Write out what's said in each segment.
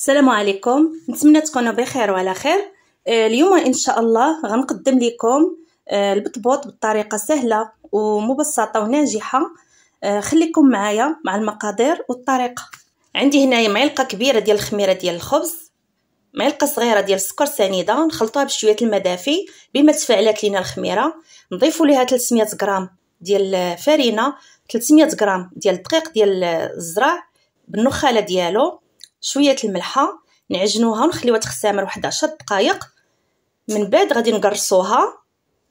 السلام عليكم. نتمنى تكونوا بخير وعلى خير. آه، اليوم إن شاء الله غنقدم لكم آه، البطبوط بطريقة سهلة ومبسطة وناجحة. آه، خليكم معايا مع المقادير والطريقة. عندي هنايا معلقة كبيرة ديال الخميرة ديال الخبز معلقة صغيرة ديال السكر سنيدة نخلطوها بشوية الماء دافي بما تفاعلات لينا الخميرة. نضيفوا ليها 300 غرام ديال الفرينة 300 غرام ديال الدقيق ديال الزرع بالنخالة ديالو. شوية الملحة نعجنوها ونخليوها تخسامر واحد 10 دقائق من بعد غادي نقرصوها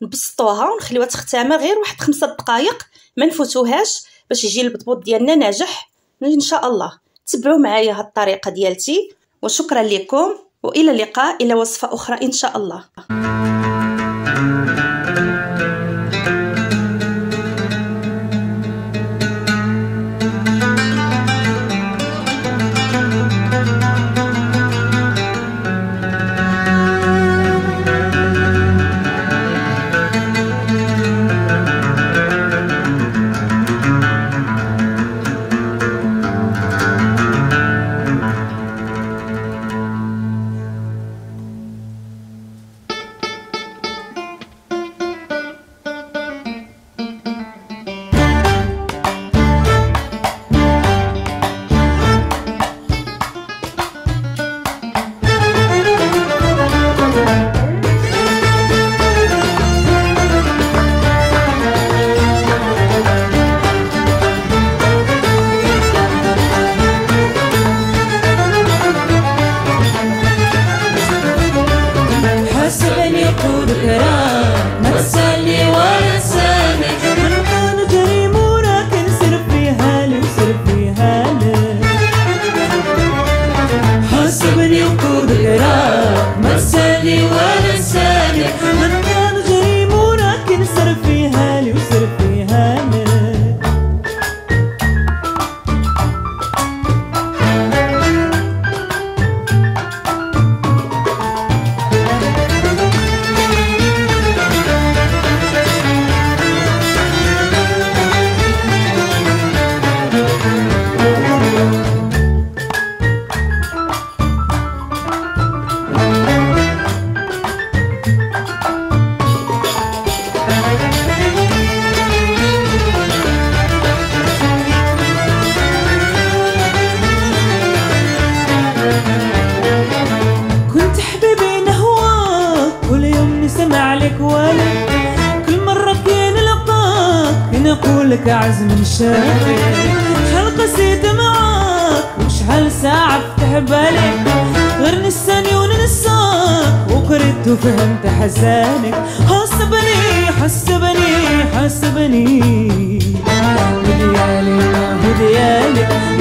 نبسطوها ونخليوها تختمر غير واحد خمسة دقائق ما نفوتوهاش باش يجي البطبوط ديالنا ناجح. إن شاء الله. تبعوا معايا هاد الطريقة ديالتي. وشكرا لكم وإلى اللقاء إلى وصفة أخرى إن شاء الله. when you كل مرة كي نلقاك نقولك لك عزم شافي شحال قسيت معاك وشحال ساعة فتح بالك غير نساني وننساك وقريت وفهمت حزانك. حسبني حسبني حسبني وديالي هديالي.